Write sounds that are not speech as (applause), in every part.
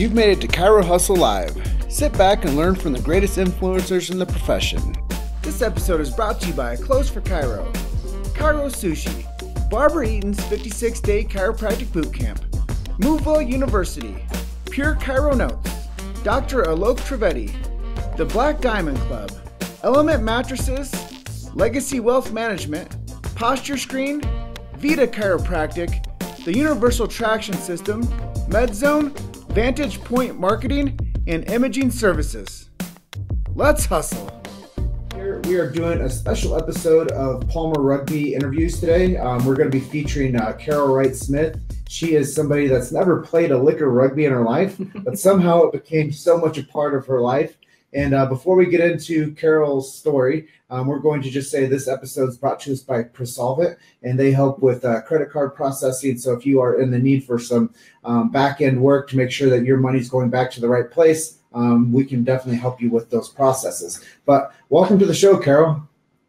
You've made it to Chiro Hustle Live. Sit back and learn from the greatest influencers in the profession. This episode is brought to you by Clothes for Chiro, Chiro Sushi, Barbara Eaton's 56 day chiropractic bootcamp, Moveville University, Pure Chiro Notes, Dr. Alok Trivedi, The Black Diamond Club, Element Mattresses, Legacy Wealth Management, Posture Screen, Vita Chiropractic, the Universal Traction System, MedZone, Vantage Point Marketing, and Imaging Services. Let's hustle. Here we are doing a special episode of Palmer Rugby interviews today. Um, we're going to be featuring uh, Carol Wright Smith. She is somebody that's never played a lick of rugby in her life, but somehow it became so much a part of her life. And uh, before we get into Carol's story, um, we're going to just say this episode is brought to us by Presolvent, and they help with uh, credit card processing. So if you are in the need for some um, back end work to make sure that your money's going back to the right place, um, we can definitely help you with those processes. But welcome to the show, Carol.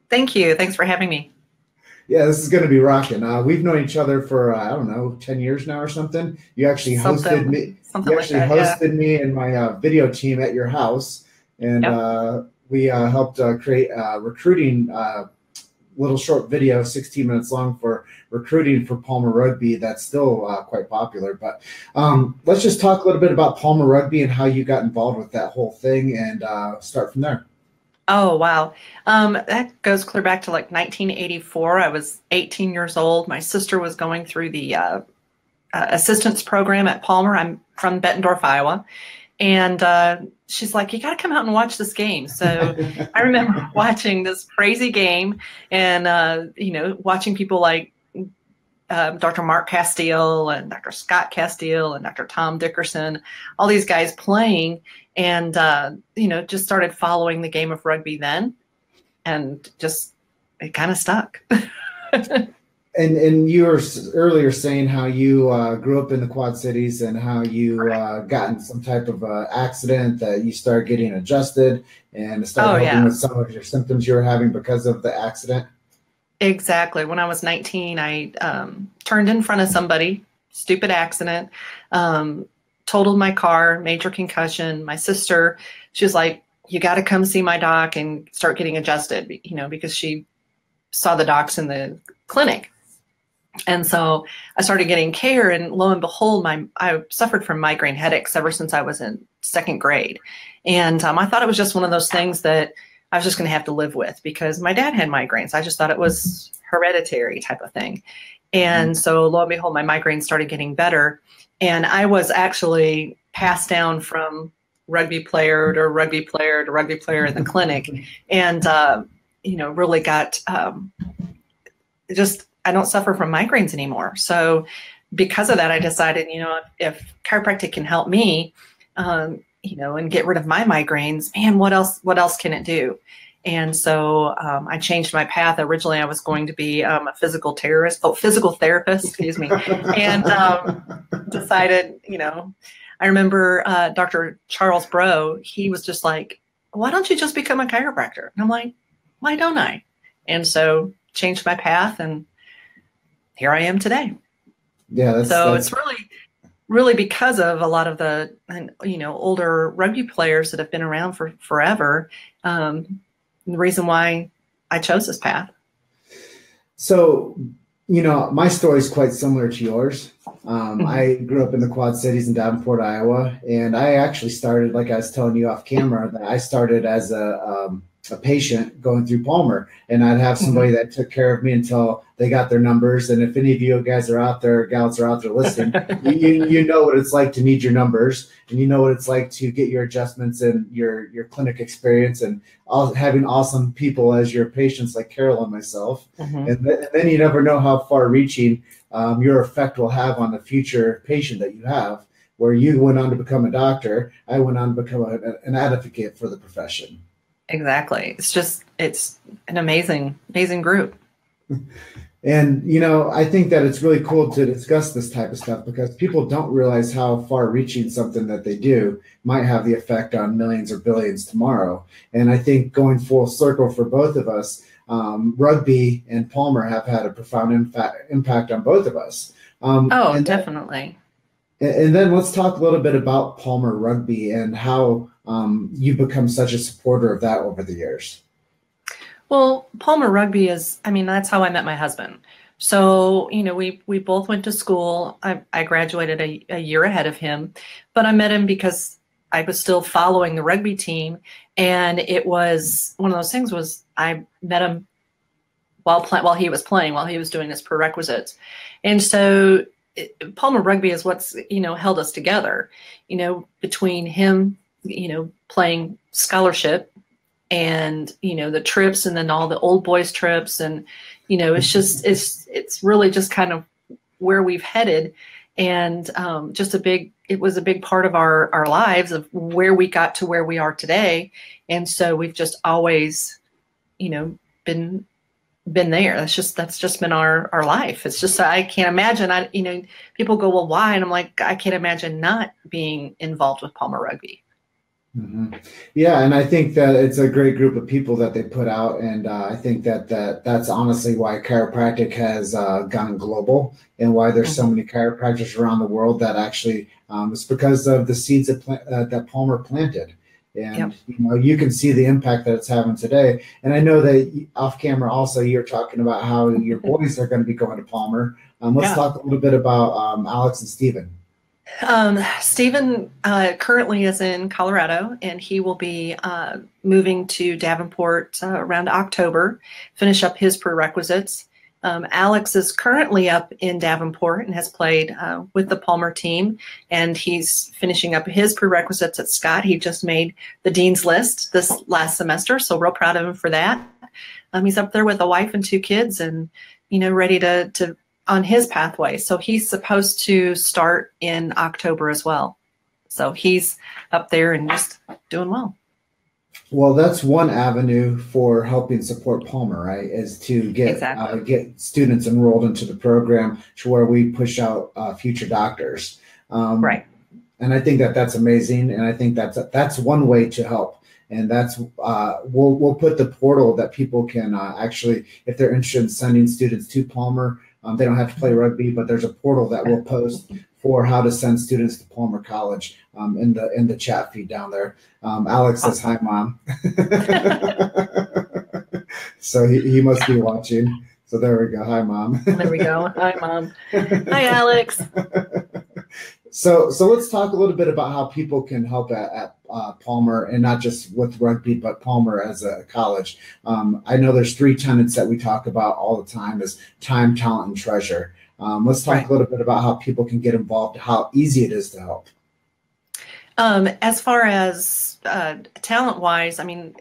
Thank you. Thanks for having me. Yeah, this is going to be rocking. Uh, we've known each other for uh, I don't know ten years now or something. You actually something, hosted me. You actually like that, hosted yeah. me and my uh, video team at your house, and Yep. uh, we uh, helped uh, create a recruiting uh, little short video, 16 minutes long for recruiting for Palmer Rugby. That's still uh, quite popular. But um, let's just talk a little bit about Palmer Rugby and how you got involved with that whole thing, and uh, start from there. Oh, wow. Um, that goes clear back to like 1984. I was 18 years old. My sister was going through the uh, uh, assistance program at Palmer. I'm from Bettendorf, Iowa. And uh, she's like, You got to come out and watch this game. So (laughs) I remember watching this crazy game and, uh, you know, watching people like um, Dr. Mark Castile and Dr. Scott Castile and Dr. Tom Dickerson, all these guys playing, and uh, you know, just started following the game of rugby then, and just it kind of stuck. (laughs) And and you were earlier saying how you uh, grew up in the Quad Cities and how you uh, got in some type of uh, accident that you started getting adjusted and started Oh, helping yeah. with some of your symptoms you were having because of the accident. Exactly. When I was 19, I um, turned in front of somebody, stupid accident, um, totaled my car, major concussion. My sister, she was like, "You got to come see my doc and start getting adjusted," you know, because she saw the docs in the clinic. And so I started getting care, and lo and behold, my I suffered from migraine headaches ever since I was in second grade, and um, I thought it was just one of those things that I was just going to have to live with because my dad had migraines. I just thought it was hereditary type of thing. And so lo and behold, my migraines started getting better. And I was actually passed down from rugby player to rugby player to rugby player in the (laughs) clinic. And, uh, you know, really got um, just, I don't suffer from migraines anymore. So because of that, I decided, you know, if, chiropractic can help me, um, you know, and get rid of my migraines, man, what else, what else can it do? And so um, I changed my path. Originally, I was going to be um, a physical terrorist, oh, physical therapist, excuse me, and um, decided, you know, I remember uh, Dr. Charles Bro, he was just like, why don't you just become a chiropractor? And I'm like, why don't I? And so changed my path, and here I am today yeah, that's, so that's it's really really because of a lot of the you know older rugby players that have been around for forever um, the reason why i chose this path So, you know, my story is quite similar to yours. Um, Mhm. I grew up in the Quad Cities in Davenport, Iowa, and I actually started, like I was telling you off camera, that I started as a um, a patient going through Palmer, and I'd have somebody that took care of me until they got their numbers. And if any of you guys are out there, gals are out there listening, (laughs) you, you know what it's like to need your numbers, and you know what it's like to get your adjustments and your your clinic experience, and all, having awesome people as your patients, like Carol and myself. And, th- and then you never know how far reaching um, your effect will have on the future patient that you have where you went on to become a doctor i went on to become a, an advocate for the profession exactly. It's just it's an amazing amazing group. (laughs) And you know i think that it's really cool to discuss this type of stuff because people don't realize how far reaching something that they do might have the effect on millions or billions tomorrow. And i think going full circle for both of us um, rugby and palmer have had a profound infa- impact on both of us. Um, oh and definitely. And then let's talk a little bit about Palmer Rugby and how um, you've become such a supporter of that over the years. Well, Palmer Rugby is, I mean, that's how I met my husband. So, you know, we we both went to school. I, I graduated a, a year ahead of him, but I met him because I was still following the rugby team. And it was one of those things was I met him while play, while he was playing, while he was doing his prerequisites. And so it, Palmer Rugby is what's, you know, held us together, you know, between him, you know, playing scholarship and, you know, the trips and then all the old boys trips. And, you know it's just it's it's really just kind of where we've headed. And um, just a big it was a big part of our our lives of where we got to where we are today. And so we've just always you know been been there. That's just that's just been our our life. It's just i can't imagine i you know people go well why? And i'm like i can't imagine not being involved with palmer rugby Mm-hmm. Yeah, and I think that it's a great group of people that they put out, and uh, I think that that that's honestly why chiropractic has uh, gone global, and why there's so mm-hmm. many chiropractors around the world that actually um, it's because of the seeds that plant, uh, that Palmer planted, and yep. you know you can see the impact that it's having today. And I know that off camera also you're talking about how your (laughs) boys are going to be going to Palmer. Um, let's yeah. talk a little bit about um, Alex and Stephen. Um, Stephen uh, currently is in Colorado, and he will be uh, moving to Davenport uh, around October, finish up his prerequisites. Um, Alex is currently up in Davenport and has played uh, with the Palmer team, and he's finishing up his prerequisites at Scott. He just made the dean's list this last semester, so real proud of him for that. Um, he's up there with a wife and two kids, and you know, ready to to on his pathway. So he's supposed to start in October as well. So he's up there and just doing well. Well, that's one avenue for helping support Palmer, right? Is to get exactly. uh, get students enrolled into the program to where we push out uh, future doctors. Um, right. And I think that that's amazing, and I think that's that's one way to help. And that's uh, we'll we'll put the portal that people can uh, actually, if they're interested in sending students to Palmer, um, they don't have to play rugby, but there's a portal that we'll post for how to send students to Palmer College um, in the in the chat feed down there. Um, Alex says hi, mom. (laughs) so he, he must be watching. So there we go. Hi, mom. there we go. Hi, mom. (laughs) Hi, Alex. So, so let's talk a little bit about how people can help at, at uh, Palmer, and not just with rugby, but Palmer as a college. Um, I know there's three tenets that we talk about all the time: is time, talent, and treasure. Um, let's talk a little bit about how people can get involved, how easy it is to help. Um, as far as uh, talent wise, I mean,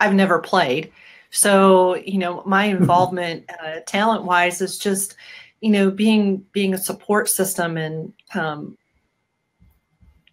I've never played, so you know my (laughs) involvement uh, talent wise is just you know being being a support system and um,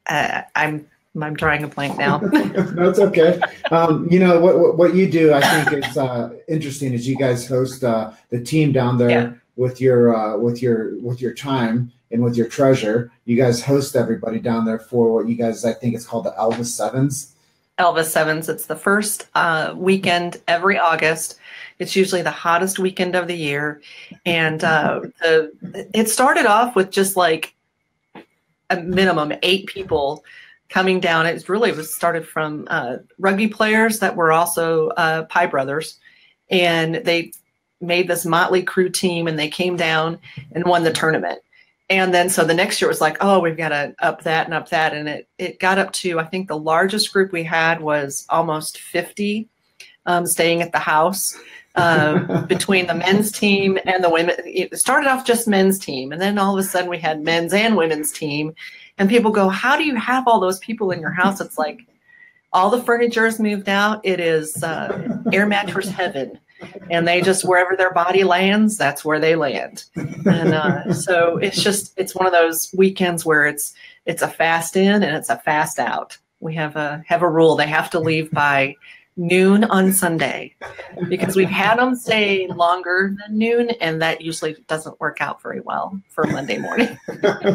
uh, i'm i'm drawing a blank now. (laughs) No it's okay. Um, you know what, what you do i think is uh, interesting is you guys host uh, the team down there yeah. with your uh, with your with your time and with your treasure. You guys host everybody down there for what you guys i think it's called the elvis sevens. Elvis sevens. It's the first uh, weekend every august. It's usually the hottest weekend of the year, and uh, the it started off with just like a minimum eight people coming down. It really was started from uh, rugby players that were also uh, Pie Brothers, and they made this motley crew team, and they came down and won the tournament. And then so the next year was like, oh, we've got to up that and up that, and it it got up to I think the largest group we had was almost fifty um, staying at the house uh, (laughs) between the men's team and the women. It started off just men's team, and then all of a sudden we had men's and women's team. And people go, "How do you have all those people in your house?" It's like all the furniture is moved out. It is uh, air mattress heaven, and they just wherever their body lands, that's where they land. And uh, so it's just it's one of those weekends where it's it's a fast in and it's a fast out. We have a have a rule; they have to leave by noon on Sunday because we've had them stay longer than noon, and that usually doesn't work out very well for Monday morning. (laughs) but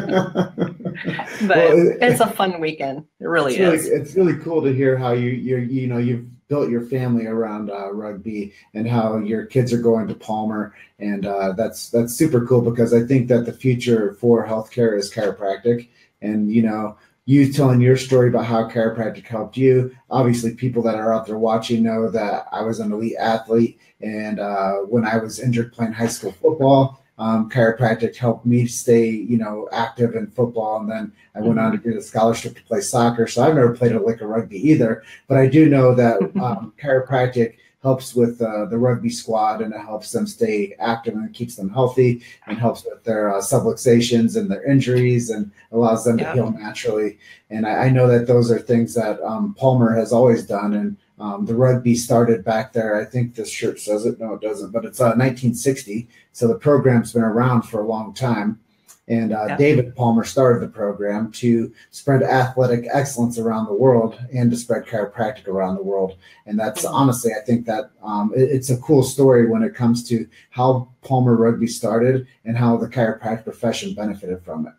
well, it, it's a fun weekend. It really it's is. Really, it's really cool to hear how you you you know you've built your family around uh, rugby and how your kids are going to Palmer, and uh, that's that's super cool because I think that the future for healthcare is chiropractic, and you know you telling your story about how chiropractic helped you. Obviously, people that are out there watching know that I was an elite athlete, and uh, when I was injured playing high school football, um, chiropractic helped me stay, you know, active in football. And then I went on to get a scholarship to play soccer. So I've never played a lick of rugby either, but I do know that (laughs) um, chiropractic helps with uh, the rugby squad and it helps them stay active and keeps them healthy and helps with their uh, subluxations and their injuries and allows them to heal naturally. And I, I, know that those are things that um, Palmer has always done. And um, the rugby started back there. I think this shirt says it. No, it doesn't, but it's uh, 1960. So the program's been around for a long time. And uh, yeah. David Palmer started the program to spread athletic excellence around the world and to spread chiropractic around the world. And that's mm-hmm. honestly, I think that um, it, it's a cool story when it comes to how Palmer rugby started and how the chiropractic profession benefited from it.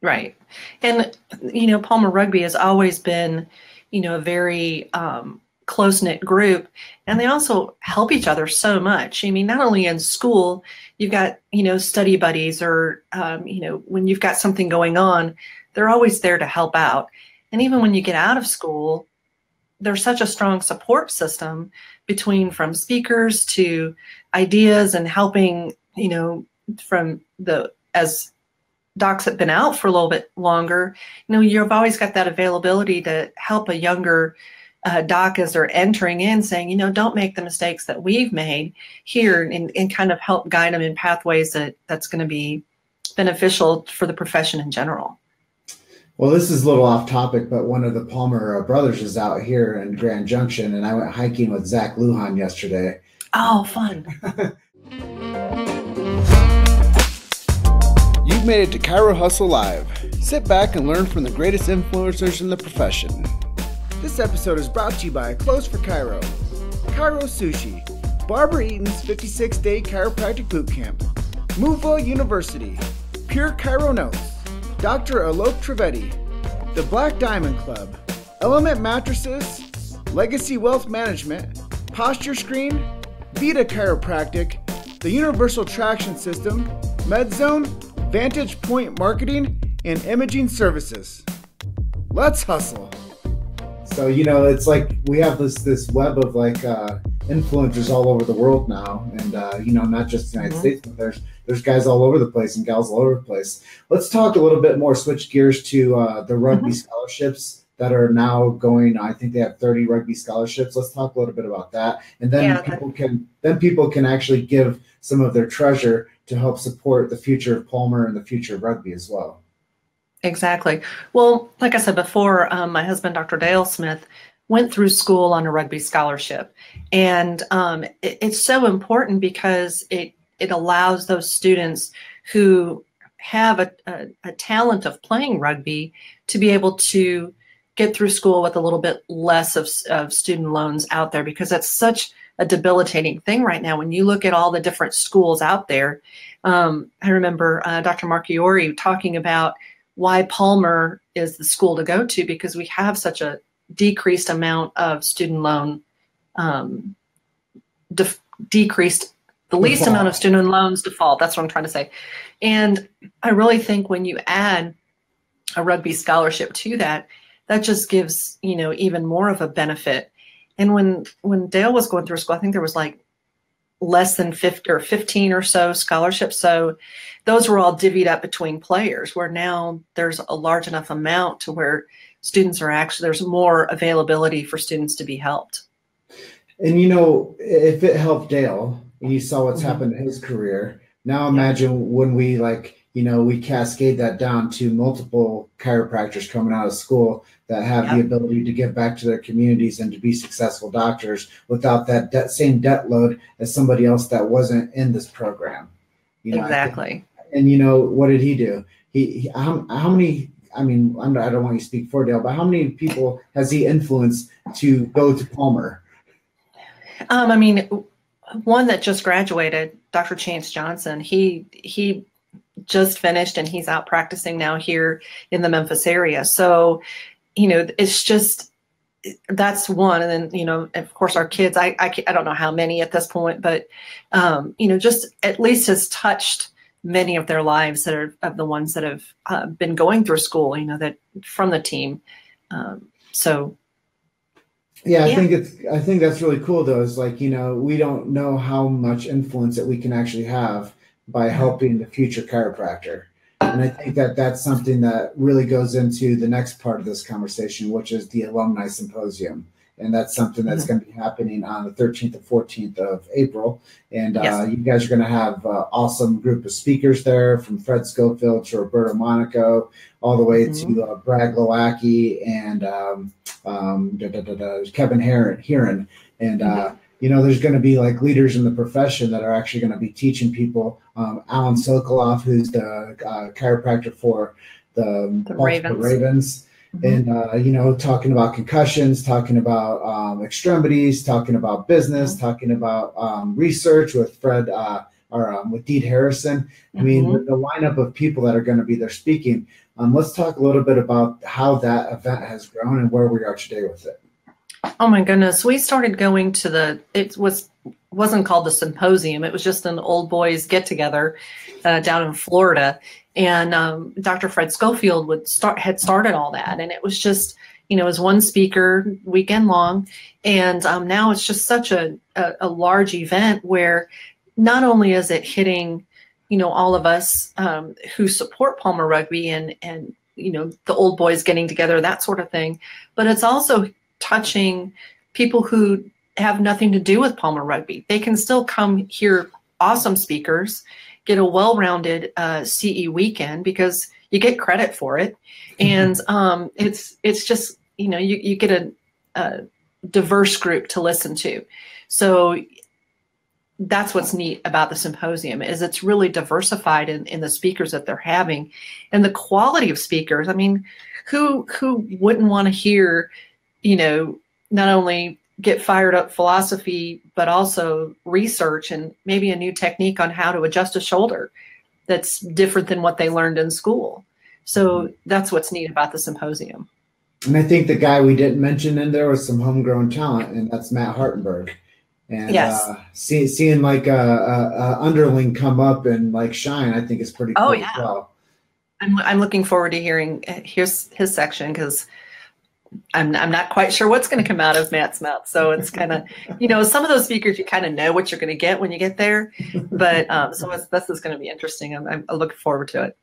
Right. And, you know, Palmer rugby has always been, you know, a very um, close knit group. And they also help each other so much. I mean, not only in school, you've got you know study buddies or um, you know when you've got something going on they're always there to help out and even when you get out of school there's such a strong support system between from speakers to ideas and helping you know from the as docs have been out for a little bit longer you know you've always got that availability to help a younger uh, doc as they're entering in saying, you know, don't make the mistakes that we've made here and, and kind of help guide them in pathways that that's going to be beneficial for the profession in general. Well, this is a little off topic, but one of the Palmer uh, brothers is out here in Grand Junction, and I went hiking with Zach Lujan yesterday. Oh, fun. (laughs) You've made it to Chiro Hustle Live. Sit back and learn from the greatest influencers in the profession. This episode is brought to you by Clothes for Chiro, Chiro Sushi, Barbara Eaton's 56 day chiropractic boot camp, Moveville University, Pure Chiro Notes, Dr. Alok Trivedi, The Black Diamond Club, Element Mattresses, Legacy Wealth Management, Posture Screen, Vita Chiropractic, the Universal Traction System, MedZone, Vantage Point Marketing, and Imaging Services. Let's hustle. So you know, it's like we have this this web of like uh, influencers all over the world now, and uh, you know, not just the United mm-hmm. States, but there's there's guys all over the place and gals all over the place. Let's talk a little bit more. Switch gears to uh, the rugby mm-hmm. scholarships that are now going. I think they have 30 rugby scholarships. Let's talk a little bit about that, and then yeah, people can then people can actually give some of their treasure to help support the future of Palmer and the future of rugby as well. Exactly. Well, like I said before, um, my husband, Dr. Dale Smith, went through school on a rugby scholarship, and um, it, it's so important because it it allows those students who have a, a, a talent of playing rugby to be able to get through school with a little bit less of, of student loans out there because that's such a debilitating thing right now. When you look at all the different schools out there, um, I remember uh, Dr. Marchiori talking about why Palmer is the school to go to because we have such a decreased amount of student loan, um, def- decreased the least default. amount of student loans default. That's what I'm trying to say. And I really think when you add a rugby scholarship to that, that just gives you know even more of a benefit. And when when Dale was going through school, I think there was like less than 50 or 15 or so scholarships. So those were all divvied up between players, where now there's a large enough amount to where students are actually, there's more availability for students to be helped. And you know, if it helped Dale and you saw what's mm-hmm. happened to his career, now imagine yeah. when we like you know, we cascade that down to multiple chiropractors coming out of school that have yep. the ability to give back to their communities and to be successful doctors without that debt, same debt load as somebody else that wasn't in this program. You know, exactly. and you know what did he do? He, he how, how many? I mean, I'm, I do not want you to speak for Dale, but how many people has he influenced to go to Palmer? Um, I mean, one that just graduated, Dr. Chance Johnson. He he just finished and he's out practicing now here in the Memphis area. So, you know, it's just that's one and then you know of course our kids i i, I don't know how many at this point but um, you know just at least has touched many of their lives that are of the ones that have uh, been going through school you know that from the team um, so yeah, I yeah. think it's I think that's really cool though. Is like, you know, we don't know how much influence that we can actually have by helping the future chiropractor. And I think that that's something that really goes into the next part of this conversation, which is the alumni symposium. And that's something that's mm-hmm. going to be happening on the 13th and 14th of April. And uh, you guys are going to have an awesome group of speakers there from Fred Schofield to Roberto Monaco, all the way mm-hmm. to uh, Brad Glowacki and um, um, da, da, da, Kevin Heron. Heron. And uh, mm-hmm you know, there's going to be like leaders in the profession that are actually going to be teaching people. Um, Alan Sokoloff, who's the uh, chiropractor for the, the Ravens. Ravens. Mm-hmm. And, uh, you know, talking about concussions, talking about um, extremities, talking about business, mm-hmm. talking about um, research with Fred uh, or um, with Deed Harrison. I mean, mm-hmm. the, the, lineup of people that are going to be there speaking. Um, let's talk a little bit about how that event has grown and where we are today with it. Oh my goodness, we started going to the. It was wasn't called the symposium. It was just an old boys get together uh, down in Florida, and um, Dr. Fred Schofield would start had started all that, and it was just you know it was one speaker weekend long, and um, now it's just such a, a a large event where not only is it hitting you know all of us um, who support Palmer Rugby and and you know the old boys getting together that sort of thing, but it's also touching people who have nothing to do with Palmer Rugby. They can still come hear awesome speakers, get a well-rounded uh, CE weekend because you get credit for it, mm-hmm. and um, it's it's just you know you you get a, a diverse group to listen to. So that's what's neat about the symposium is it's really diversified in, in the speakers that they're having and the quality of speakers i mean who who wouldn't want to hear you know, not only get fired up philosophy, but also research and maybe a new technique on how to adjust a shoulder that's different than what they learned in school. So that's what's neat about the symposium. And I think the guy we didn't mention in there was some homegrown talent, and that's Matt Hartenberg. And yes. uh, see, seeing like a, a, a, underling come up and like shine, I think is pretty oh, cool. Oh yeah. Well. I'm, I'm looking forward to hearing his his section because I'm, I'm not quite sure what's going to come out of Matt's mouth. So it's kind of, you know, some of those speakers, you kind of know what you're going to get when you get there. But um, so this is going to be interesting. I'm, I'm looking forward to it.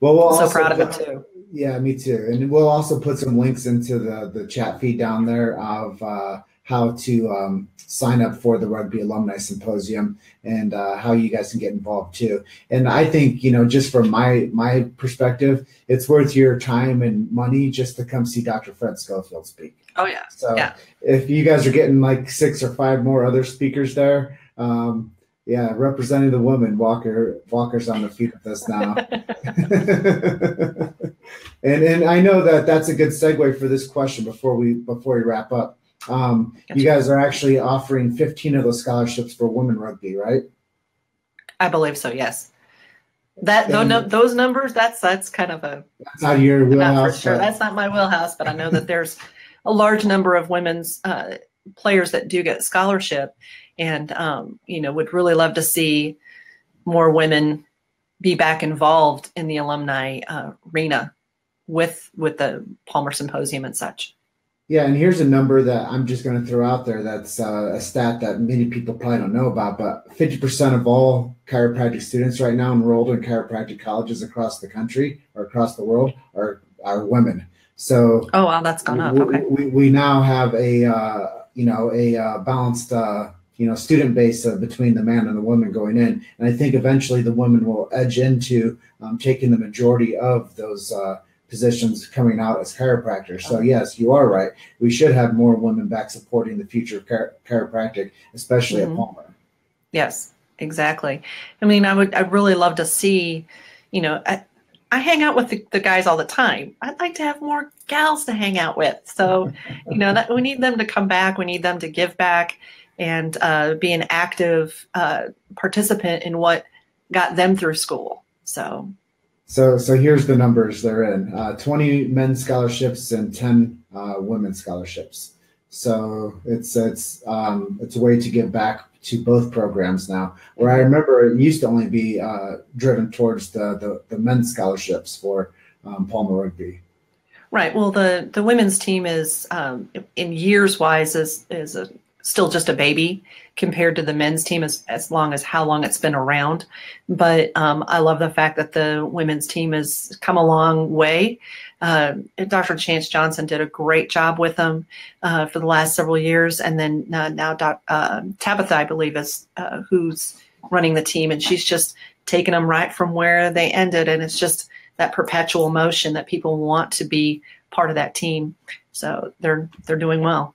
Well, we'll so proud put, of it too. Yeah, me too. And we'll also put some links into the, the chat feed down there of uh, how to um, sign up for the Rugby Alumni Symposium and uh, how you guys can get involved too. And I think you know, just from my my perspective, it's worth your time and money just to come see Dr. Fred Schofield speak. Oh yeah. So yeah. if you guys are getting like six or five more other speakers there. Um, yeah, representing the woman, Walker. Walker's on the feet with us now, (laughs) (laughs) and and I know that that's a good segue for this question before we before we wrap up. Um, gotcha. You guys are actually offering 15 of those scholarships for women rugby, right? I believe so. Yes. That no, those numbers. That's that's kind of a. That's not your wheelhouse. Not for sure. That's not my wheelhouse, but I know that there's a large number of women's uh, players that do get scholarship, and um, you know would really love to see more women be back involved in the alumni uh, arena with with the Palmer Symposium and such. Yeah, and here's a number that I'm just going to throw out there. That's uh, a stat that many people probably don't know about, but 50% of all chiropractic students right now enrolled in chiropractic colleges across the country or across the world are are women. So oh wow, that's gone up. Okay, we, we now have a uh, you know a uh, balanced uh, you know student base between the man and the woman going in, and I think eventually the women will edge into um, taking the majority of those uh, positions coming out as chiropractors. So yes, you are right. We should have more women back supporting the future of chiro- chiropractic, especially mm-hmm. at Palmer. Yes, exactly. I mean, I would, I'd really love to see, you know, I, I hang out with the, the, guys all the time. I'd like to have more gals to hang out with. So, you know, that we need them to come back. We need them to give back and uh, be an active uh, participant in what got them through school. So so, so here's the numbers they're in: uh, 20 men's scholarships and 10 uh, women's scholarships. So it's it's um, it's a way to give back to both programs now. Where I remember it used to only be uh, driven towards the, the, the men's scholarships for um, Palmer Rugby. Right. Well, the the women's team is um, in years wise is is a, still just a baby compared to the men's team as as long as how long it's been around. But um, I love the fact that the women's team has come a long way. Uh, Dr. Chance Johnson did a great job with them uh, for the last several years, and then uh, now Doc, uh, Tabitha, I believe, is uh, who's running the team, and she's just taken them right from where they ended, and it's just that perpetual motion that people want to be part of that team. So they're they're doing well.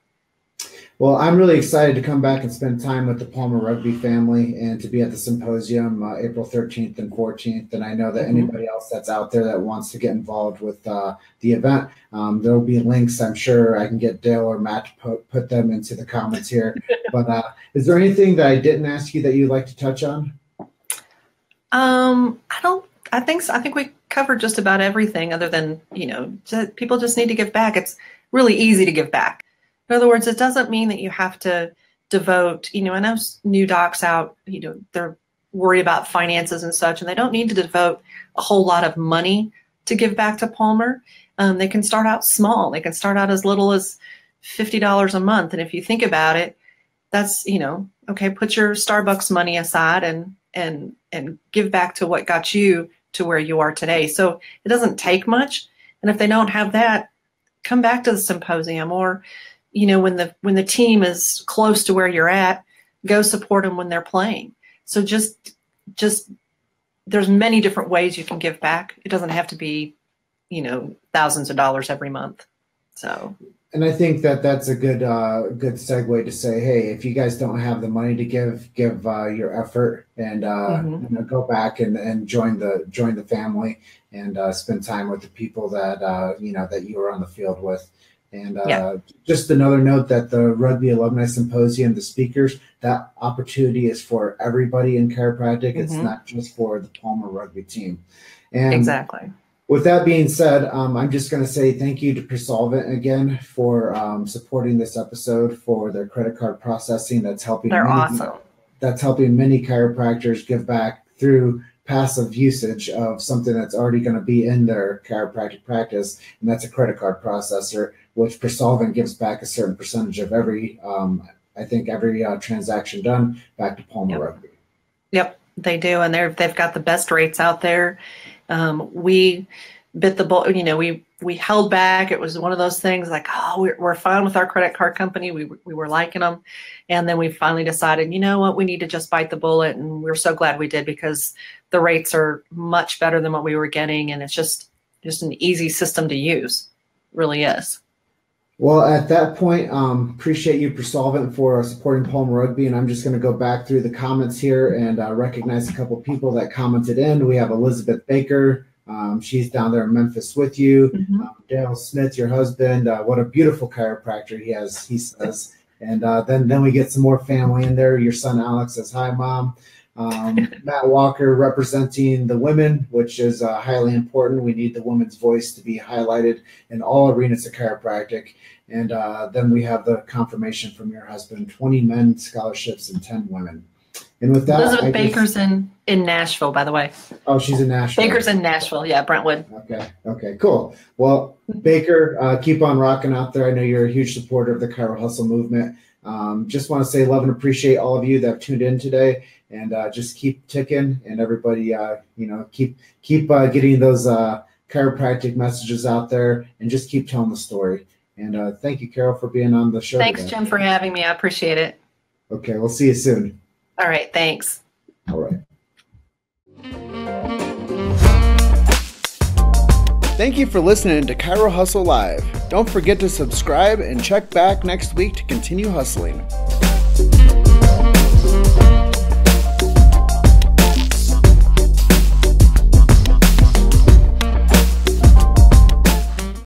Well, I'm really excited to come back and spend time with the Palmer Rugby family and to be at the symposium uh, April 13th and 14th. And I know that mm-hmm. anybody else that's out there that wants to get involved with uh, the event, um, there will be links. I'm sure I can get Dale or Matt to put, put them into the comments here. (laughs) but uh, is there anything that I didn't ask you that you'd like to touch on? Um, I don't. I think so. I think we covered just about everything, other than you know, people just need to give back. It's really easy to give back in other words, it doesn't mean that you have to devote, you know, I know new docs out, you know, they're worried about finances and such, and they don't need to devote a whole lot of money to give back to Palmer. Um, they can start out small. They can start out as little as $50 a month. And if you think about it, that's, you know, okay, put your Starbucks money aside and, and, and give back to what got you to where you are today. So it doesn't take much. And if they don't have that, come back to the symposium or you know when the when the team is close to where you're at go support them when they're playing so just just there's many different ways you can give back it doesn't have to be you know thousands of dollars every month so and I think that that's a good uh, good segue to say, hey, if you guys don't have the money to give, give uh, your effort and uh, mm-hmm. you know, go back and, and join the join the family and uh, spend time with the people that uh, you know that you were on the field with. And uh, yeah. just another note that the Rugby Alumni Symposium, the speakers, that opportunity is for everybody in chiropractic. Mm-hmm. It's not just for the Palmer Rugby team. And exactly. With that being said, um, I'm just going to say thank you to Presolvent again for um, supporting this episode for their credit card processing. That's helping. They're many, awesome. That's helping many chiropractors give back through passive usage of something that's already going to be in their chiropractic practice, and that's a credit card processor which Presolvent gives back a certain percentage of every, um, I think, every uh, transaction done back to Palmer yep. Rugby. Yep, they do, and they're they've got the best rates out there. Um, we bit the bullet, you know, we we held back. It was one of those things like, oh, we're, we're fine with our credit card company. We we were liking them, and then we finally decided, you know what, we need to just bite the bullet, and we're so glad we did because the rates are much better than what we were getting, and it's just just an easy system to use, really is. Well, at that point, um, appreciate you, Presolvent, for supporting Palmer Rugby. And I'm just going to go back through the comments here and uh, recognize a couple people that commented in. We have Elizabeth Baker. Um, she's down there in Memphis with you. Mm-hmm. Um, Dale Smith, your husband. Uh, what a beautiful chiropractor he has, he says. And uh, then, then we get some more family in there. Your son Alex says, Hi, mom. Um, Matt Walker representing the women, which is uh, highly important. We need the women's voice to be highlighted in all arenas of chiropractic. And uh, then we have the confirmation from your husband 20 men scholarships and 10 women. And with that, Elizabeth I Baker's just, in, in Nashville, by the way. Oh, she's in Nashville. Baker's in Nashville. Yeah, Brentwood. Okay. Okay. Cool. Well, Baker, uh, keep on rocking out there. I know you're a huge supporter of the Chiro Hustle movement. Um, just want to say love and appreciate all of you that have tuned in today and uh, just keep ticking and everybody uh, you know keep keep uh, getting those uh, chiropractic messages out there and just keep telling the story and uh, thank you carol for being on the show thanks today. jim for having me i appreciate it okay we'll see you soon all right thanks all right Thank you for listening to Chiro Hustle Live. Don't forget to subscribe and check back next week to continue hustling.